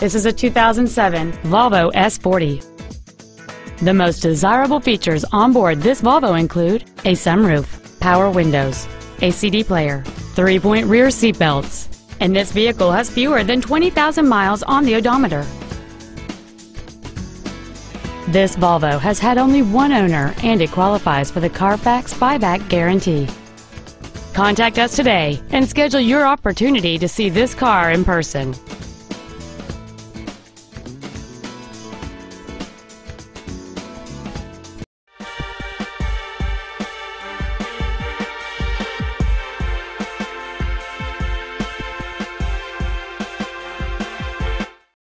This is a 2007 Volvo S40. The most desirable features on board this Volvo include a sunroof, power windows, a CD player, three-point rear seat belts, and this vehicle has fewer than 20,000 miles on the odometer. This Volvo has had only one owner and it qualifies for the Carfax buyback guarantee. Contact us today and schedule your opportunity to see this car in person.